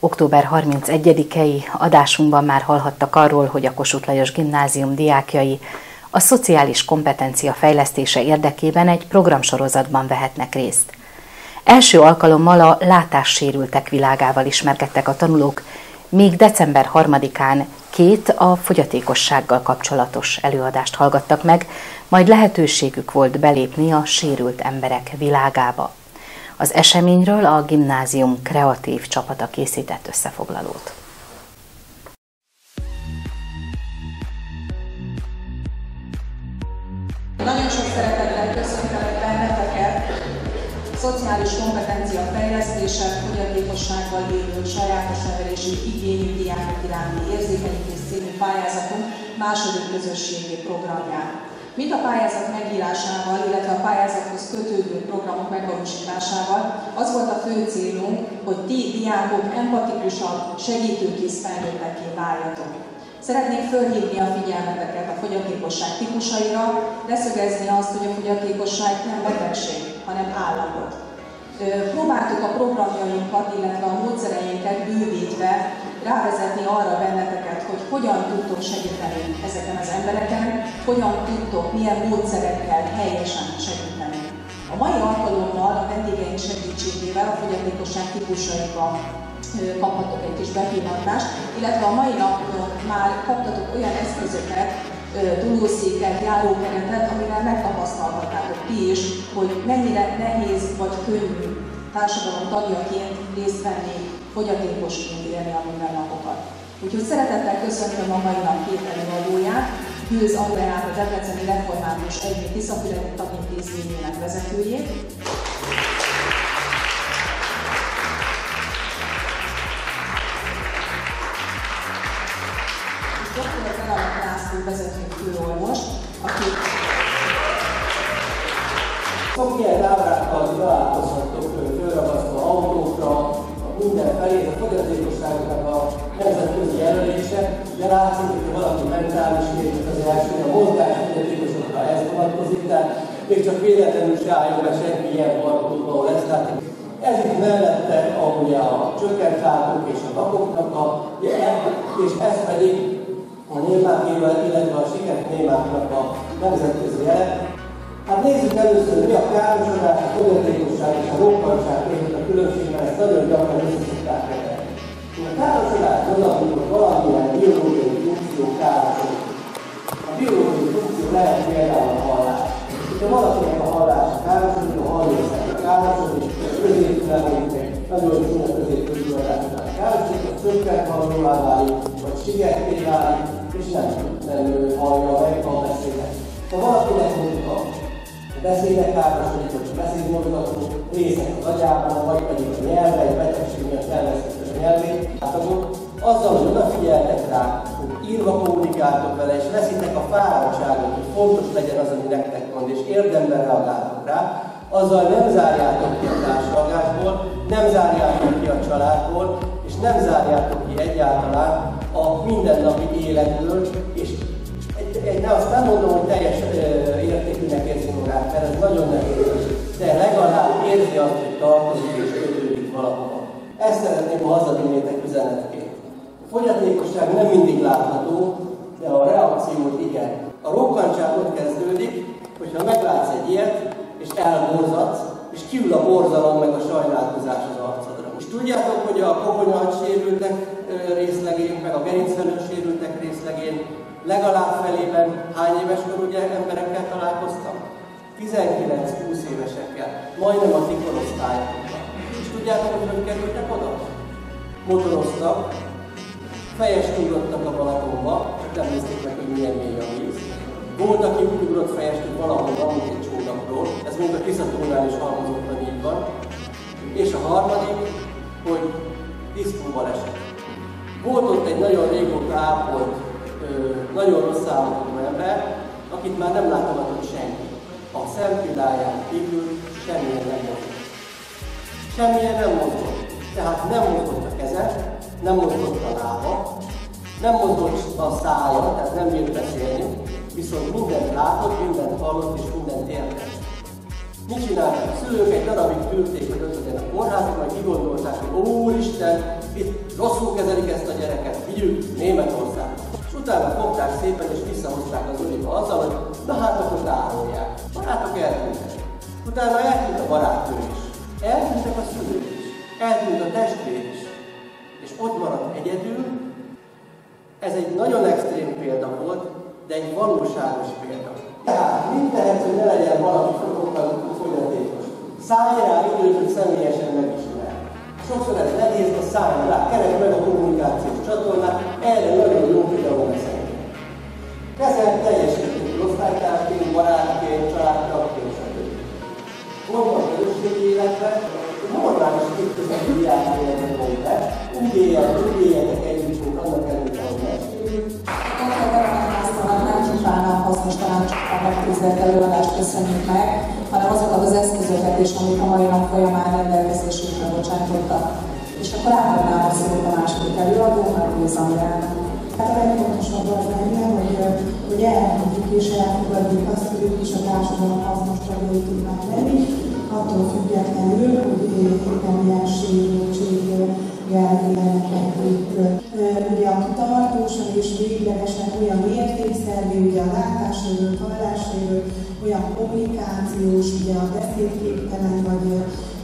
Október 31-i adásunkban már hallhattak arról, hogy a Kossuth Lajos Gimnázium diákjai a szociális kompetencia fejlesztése érdekében egy programsorozatban vehetnek részt. Első alkalommal a látássérültek világával ismerkedtek a tanulók, még december 3-án két a fogyatékossággal kapcsolatos előadást hallgattak meg, majd lehetőségük volt belépni a sérült emberek világába. Az eseményről a gimnázium kreatív csapata készített összefoglalót. Nagyon sok szeretettel köszöntelek benneteket. Szociális kompetencia fejlesztése, fogyatékossággal élő sajátos nevelési igényű diákok iránti érzékenyítés című pályázatunk második közösségi programján. Mind a pályázat megírásával, illetve a pályázathoz kötődő programok megvalósításával az volt a fő célunk, hogy ti diákok empatikusabb, segítőkész felnőtteké váljatok. Szeretnék fölhívni a figyelmeteket a fogyatékosság típusaira, leszögezni azt, hogy a fogyatékosság nem betegség, hanem állapot. Próbáltuk a programjainkat, illetve a módszereinket bővítve rávezetni arra hogy hogyan tudtok segíteni ezeken az embereken, hogyan tudtok, milyen módszerekkel helyesen segíteni. A mai alkalommal a vendégeink segítségével a fogyatékosság típusaiba kaphatok egy kis bepillantást, illetve a mai napon már kaptatok olyan eszközöket, dulószéket, járókeretet, amivel megtapasztalhattátok ti is, hogy mennyire nehéz vagy könnyű társadalom tagjaként részt venni, fogyatékosként élni a mindennapokat. Úgyhogy szeretettel köszöntöm a mai nap két előadóját, Hőz Andreát, a Debreceni Református Egymi Tiszafületi Tagintézményének vezetőjét, László vezető főorvos, aki sok ilyen ábrákkal találkozhatok fölragasztva minden felé, a fogyatékosságoknak a nemzetközi jelölése, de látszik, hogy valaki mentális kérdés az első, a mozgás fogyatékosokra ez vonatkozik, tehát még csak véletlenül se álljon be senki ilyen parkolóba, ahol ezt látjuk. Ez itt mellette, ahogy a csökkent és a napoknak a és ez pedig a némákével, illetve a sikert némáknak a nemzetközi jele. Hát nézzük először, mi a károsodás, a fogyatékosság és a rokkantság között a különbség, mert ezt nagyon gyakran összeszokták keverni. A károsodás az, amikor valamilyen biológiai funkció károsodik. A biológiai funkció lehet például a hallás. Ha valakinek a hallás károsodik, a hallószakra károsodik, középfelemének, nagyon csúnya középközületásnak károsodik, a csökkent hallóvá válik, vagy sigetté válik, és nem, nem hallja meg a beszédet. Ha valakinek mondjuk a beszédek károsodik, vagy a beszédmozgató részek az agyában, vagy pedig a nyelve, egy betegség miatt elvesztette a nyelvét, hát akkor azzal, hogy odafigyeltek rá, hogy írva kommunikáltok vele, és veszitek a fáradtságot, hogy fontos legyen az, ami nektek mond, és érdemben reagáltok rá, azzal nem zárjátok ki a társadalmásból, nem zárjátok ki a családból, és nem zárjátok ki egyáltalán a mindennapi életből, és egy, egy, de azt nem mondom, hogy teljes ö, értékűnek érzi magát, mert ez nagyon nehéz, de legalább érzi azt, hogy tartozik és kötődik valahova. Ezt szeretném, ha hazavinnétek üzenetként. A fogyatékosság nem mindig látható, de a reakció igen. A rokkantság ott kezdődik, hogyha meglátsz egy ilyet, és elborzadsz, és kiül a borzalom meg a sajnálkozás az arcodra. És tudjátok, hogy a koponya sérültek részlegén, meg a gerincfelől sérültek részlegén legalább felében hány éves korú emberekkel találkoztam? 19-20 évesekkel, majdnem a tikorosztályokkal. És tudjátok, hogy hogy kerültek oda? Motoroztak, fejest ugrottak a Balatonba, csak nem nézték meg, hogy milyen mély a víz. Volt, aki úgy ugrott fejest, hogy valahol mint egy csónakról, ez mind a Tiszatónál is halmozottan így van. És a harmadik, hogy diszkóval esett. Volt ott egy nagyon régóta ápolt, nagyon rossz állapotú ember, akit már nem látogatott A szempilláján kívül semmilyen nem mozgott. Semmilyen nem mozgott. Tehát nem mozgott a keze, nem mozgott a lába, nem mozgott a szája, tehát nem bírt beszélni, viszont mindent látott, mindent hallott és mindent értett. Mit csináltak a szülők? Egy darabig tűrték, hogy ötöden a kórházba, majd kigondolták, hogy Úristen, itt rosszul kezelik ezt a gyereket, vigyük Németország. És utána fogták szépen és ott maradt egyedül. Ez egy nagyon extrém példa volt, de egy valóságos példa. Tehát mit tehetsz, hogy ne legyen valaki fotókkal fogyatékos? Szállj rá időt, hogy személyesen megismer. Sokszor ez nehéz, de szállj rá, keresd meg a kommunikációs csatornát, erre nagyon jó videó lesz Kezel teljesítő megküzdett előadást köszönjük meg, hanem azokat az eszközöket is, amik a mai nap folyamán rendelkezésünkre bocsátottak. És akkor átadnám a szót a második előadónak, Lőz Andrának. Hát a legfontosabb az lenne, hogy, hogy elmondjuk és elfogadjuk azt, hogy ők is a társadalom hasznos tagjai tudnak lenni, attól függetlenül, hogy éppen milyen sérültséggel élnek itt. Ugye a tartósan és véglegesen olyan értékszervi, ugye a látáséről, halláséről, olyan kommunikációs, ugye a beszédképtelen vagy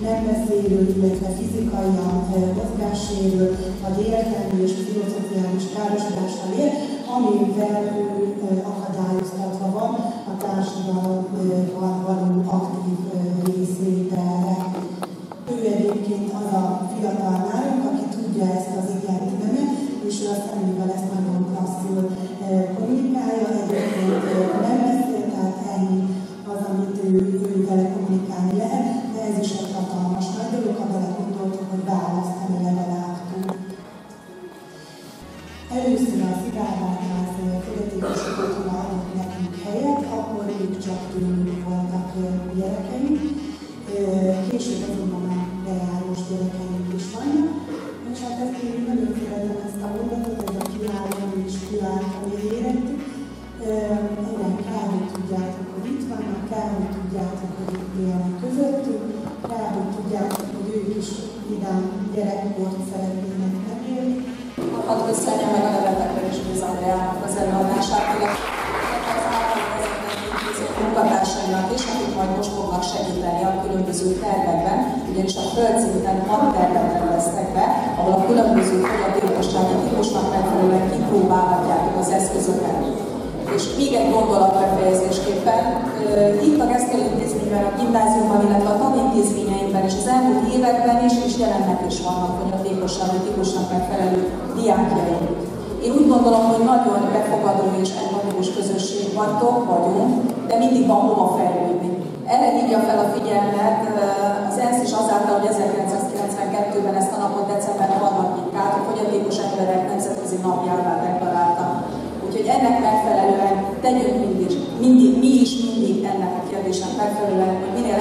nem beszélő, illetve fizikaian mozgássérő, vagy értelmi és pszichoszociális károsodással él, amivel ő akadályoztatva van a társadalomban való aktív részvételre. Ő egyébként az a fiatal nálunk, aki tudja ezt az igent nemet, és ő azt amivel ezt nagyon klasszul kommunikálja, egyébként nem beszél, tehát ennyi az, amit ő, ő vele kommunikálni lehet, de ez is egy hatalmas nagy dolog, ha bele gondoltuk, hogy választani legalább tud. Először a Szivárványház fogyatékosok otthona adott nekünk helyet, akkor még csak tőlünk voltak gyerekeink, később azonban már bejárós gyerekeink és ezt én nagyon szeretem ezt a mondatot, ez a kiálló és kiálló érettük. Igen, kell, hogy tudjátok, hogy itt vannak, kell, hogy tudjátok, hogy itt élnek közöttük, kell, hogy tudjátok, hogy ők is vidám gyerekkort szeretnének megélni. Hadd köszönjem meg a nevetekre is Bíz Andreának az előadását, munkatársainak is, akik majd most fognak segíteni a különböző tervekben, ugyanis a földszinten hat be, ahol a különböző fogyatékossági típusnak megfelelően kipróbálhatjátok az eszközöket. És még egy gondolat befejezésképpen, itt a Gesztel intézményben, a gimnáziumban, illetve a tanintézményeinkben és az elmúlt években is, és jelennek is vannak fogyatékossági típusnak megfelelő diákjaink. Én úgy gondolom, hogy nagyon befogadó és empatikus közösség vagytok, vagyunk, de mindig van hova fejlődni. Erre hívja fel a figyelmet az ENSZ is azáltal, hogy 1992-ben ezt a napot december 3-án a fogyatékos emberek nemzetközi napjává deklarálta. Úgyhogy ennek megfelelően tegyünk mindig, mindig, mi is mindig ennek a kérdésnek megfelelően, hogy minél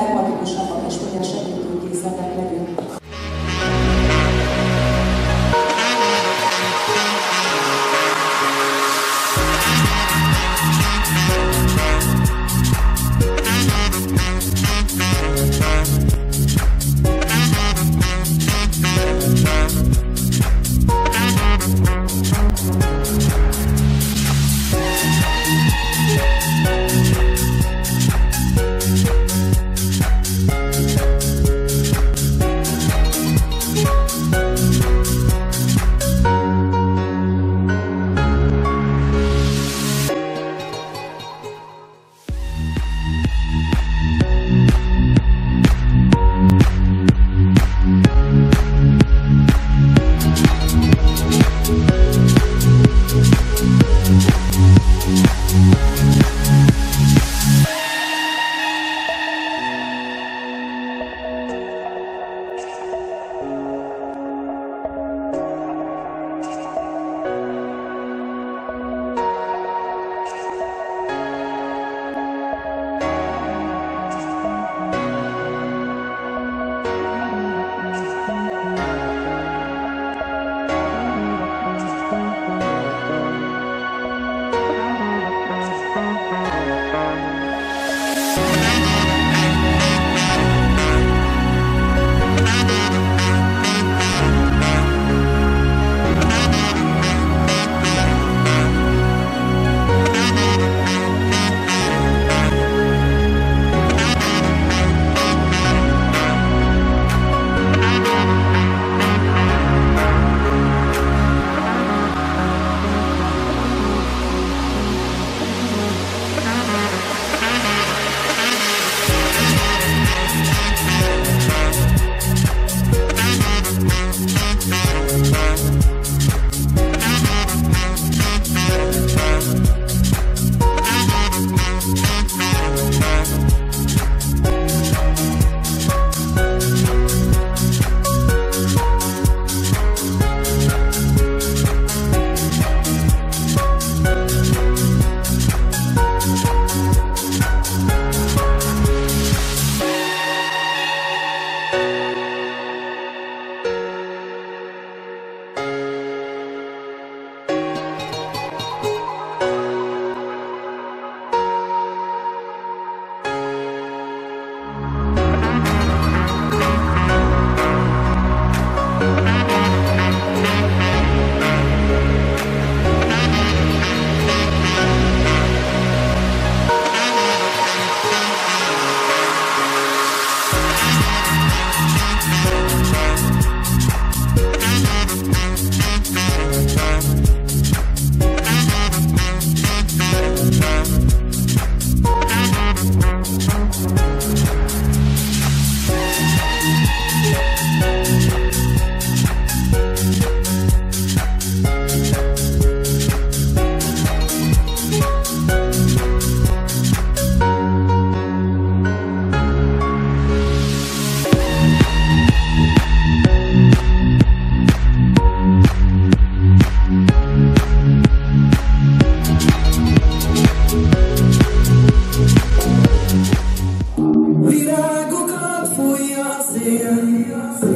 Yeah.